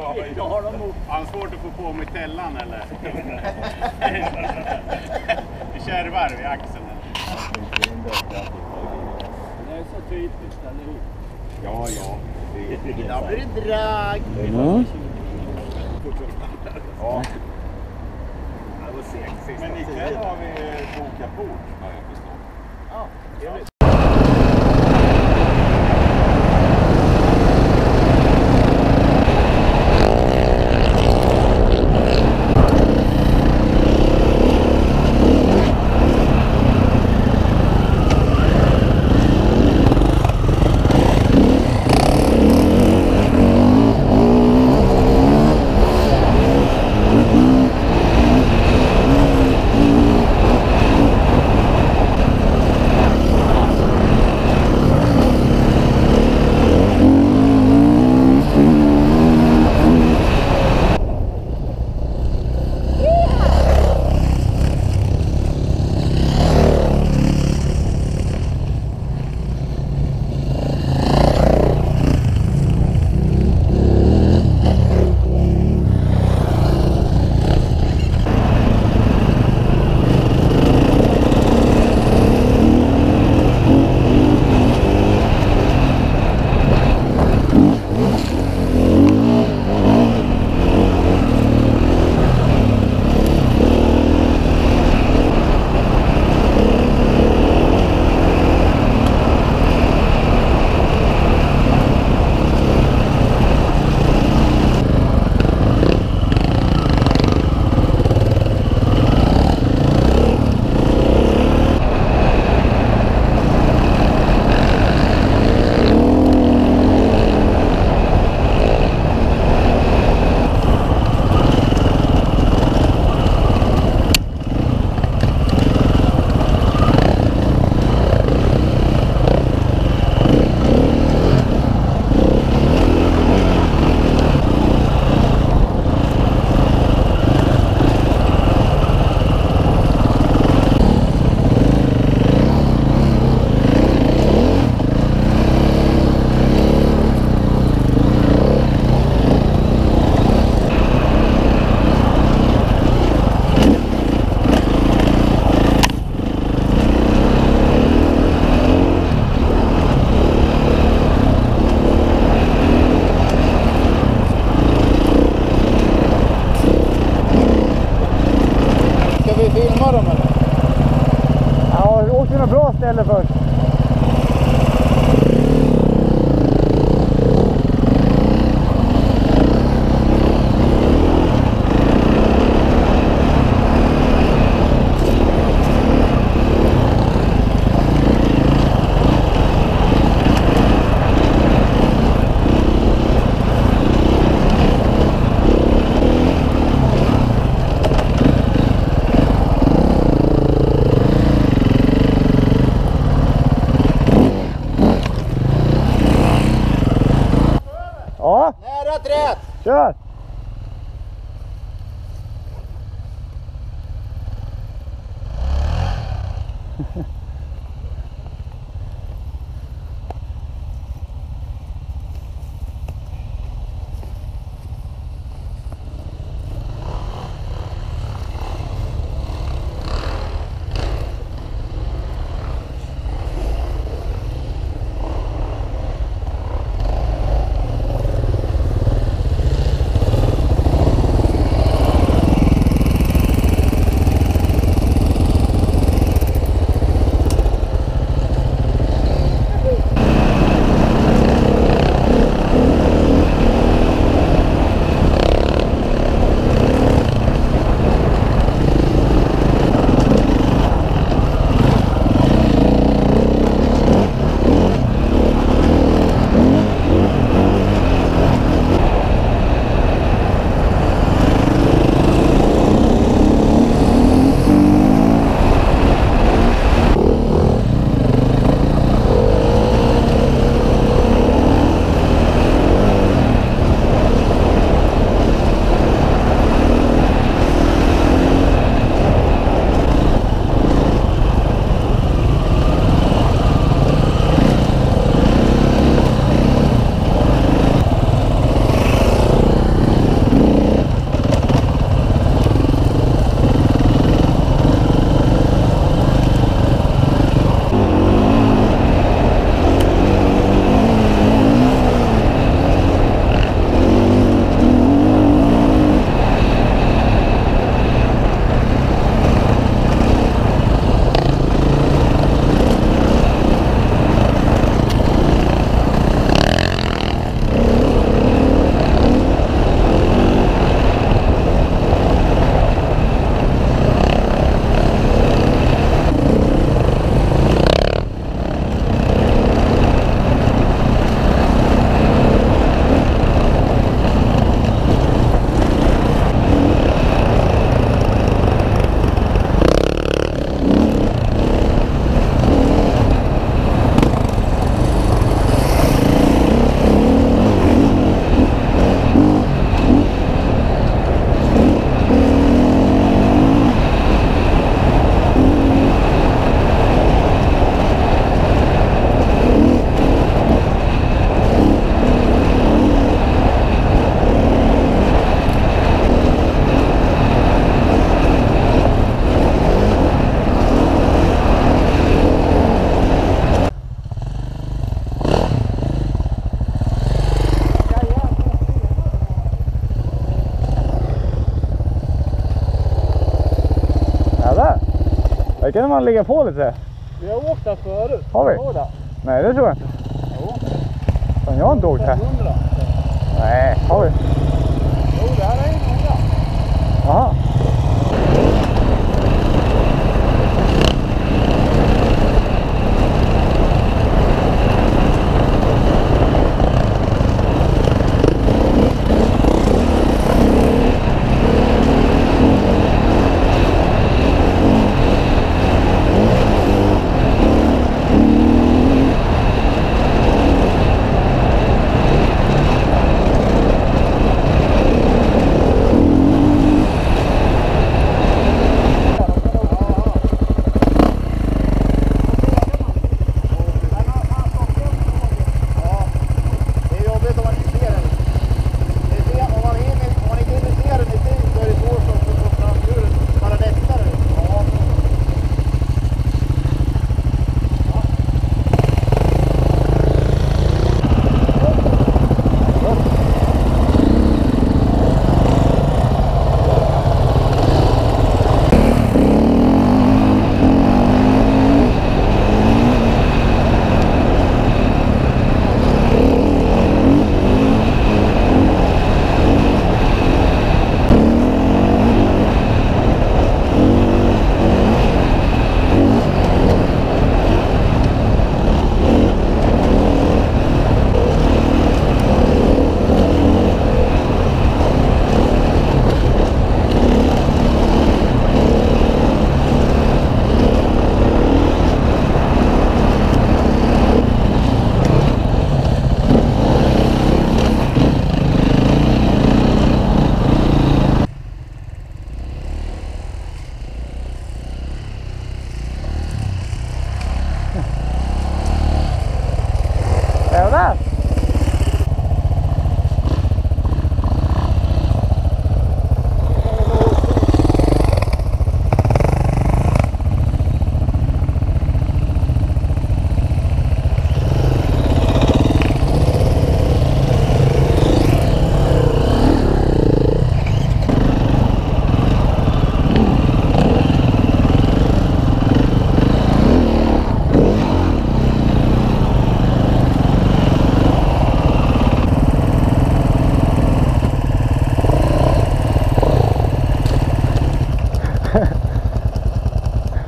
har de nog. Har han svårt att få på mig tällan eller? Det kärvar vid axeln. Det är så typiskt, eller hur? Ja, ja. Idag blir det drag. Mm. ja. Det var segt sist. Men ikväll har vi bokat bord. Ja, jag förstår. Ja, trevligt. Shot. Där kan man ligga på lite. Vi har åkt där förut. Har vi? Nej, det tror jag inte. Jo. Fan, jag har inte åkt här. 500. Nej, har vi?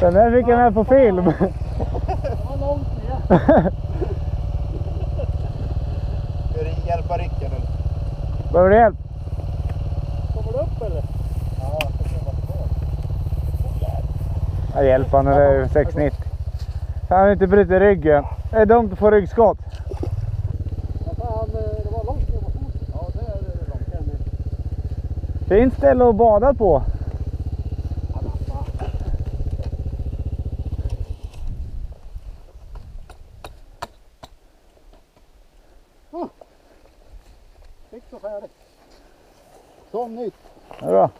Den där fick jag med på film. Det var långt ner. Ska du hjälpa Rickard eller? Behöver du hjälp? Kommer du upp eller? Ja, jag ska se vad det går. Hjälper honom, det är ju 690. Han har inte brutit ryggen. Det är dumt att få ryggskott. Eh. Fint ställe att bada på. Fick och färdigt. Som nytt. Hurra.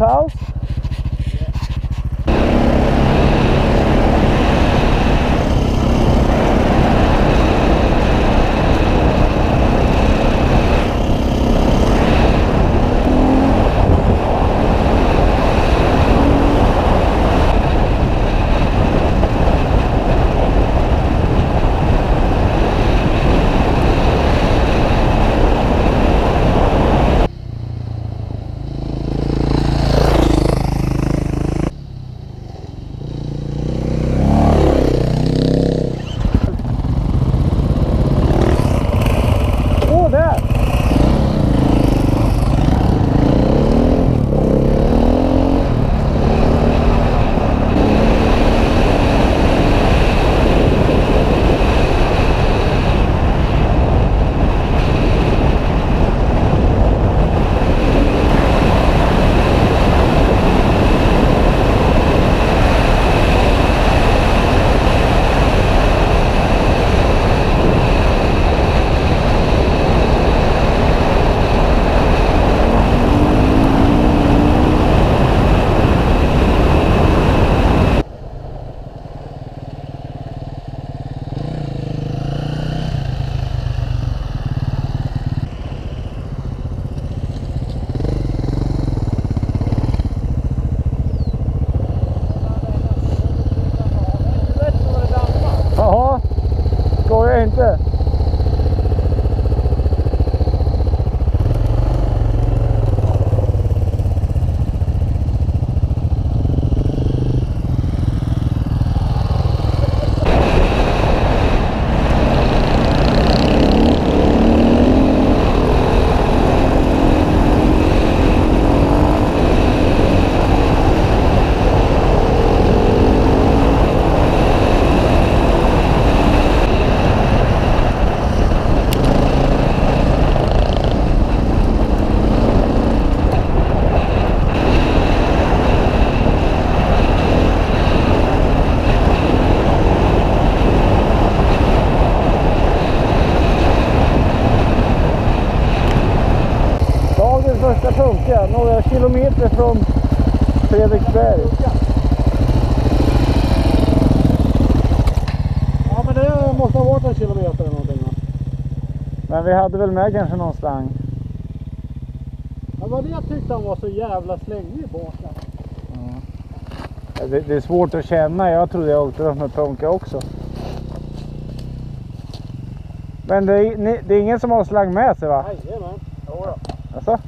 Är Fredriksberg. Ja men det måste ha varit en kilometer eller någonting va? Men vi hade väl med kanske någon slang. Det var det jag tyckte han var så jävla slängig bak. Ja, Det, det är svårt att känna. Jag trodde jag åkte runt med punka också. Men det är, ni- det är ingen som har slang med sig va? Jajamän. Jodå. Alltså?